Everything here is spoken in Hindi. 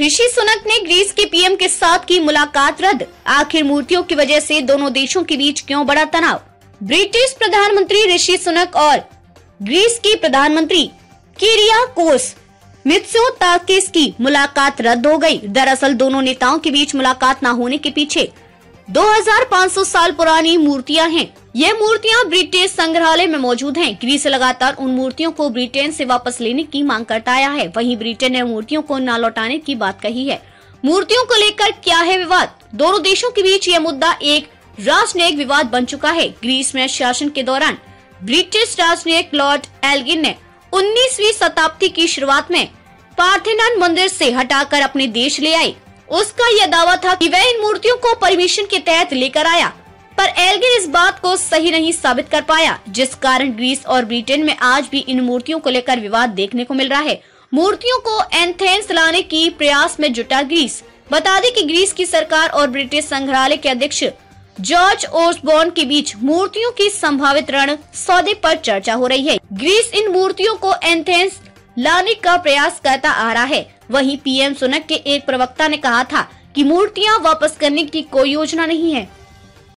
ऋषि सुनक ने ग्रीस के पीएम के साथ की मुलाकात रद्द। आखिर मूर्तियों की वजह से दोनों देशों के बीच क्यों बड़ा तनाव? ब्रिटिश प्रधानमंत्री ऋषि सुनक और ग्रीस की प्रधानमंत्री किरिया कोस मित्सोताकिस की मुलाकात रद्द हो गई। दरअसल दोनों नेताओं के बीच मुलाकात न होने के पीछे 2500 साल पुरानी मूर्तियाँ हैं। ये मूर्तियाँ ब्रिटिश संग्रहालय में मौजूद हैं। ग्रीस लगातार उन मूर्तियों को ब्रिटेन से वापस लेने की मांग करता आया है। वहीं ब्रिटेन ने मूर्तियों को न लौटाने की बात कही है। मूर्तियों को लेकर क्या है विवाद? दोनों देशों के बीच यह मुद्दा एक राजनयिक विवाद बन चुका है। ग्रीस में शासन के दौरान ब्रिटिश राजनयिक लॉर्ड एल्गिन ने 19वीं शताब्दी की शुरुआत में पार्थेनन मंदिर से हटाकर अपने देश ले आए उसका यह दावा था कि वह इन मूर्तियों को परमिशन के तहत लेकर आया। पर एल्गिन इस बात को सही नहीं साबित कर पाया, जिस कारण ग्रीस और ब्रिटेन में आज भी इन मूर्तियों को लेकर विवाद देखने को मिल रहा है। मूर्तियों को एंथेंस लाने की प्रयास में जुटा ग्रीस। बता दें कि ग्रीस की सरकार और ब्रिटिश संग्रहालय के अध्यक्ष जॉर्ज ओसबॉर्न के बीच मूर्तियों की संभावित रण सौदे पर चर्चा हो रही है। ग्रीस इन मूर्तियों को एंथेंस लाने का प्रयास करता आ रहा है। वहीं पीएम सुनक के एक प्रवक्ता ने कहा था कि मूर्तियाँ वापस करने की कोई योजना नहीं है।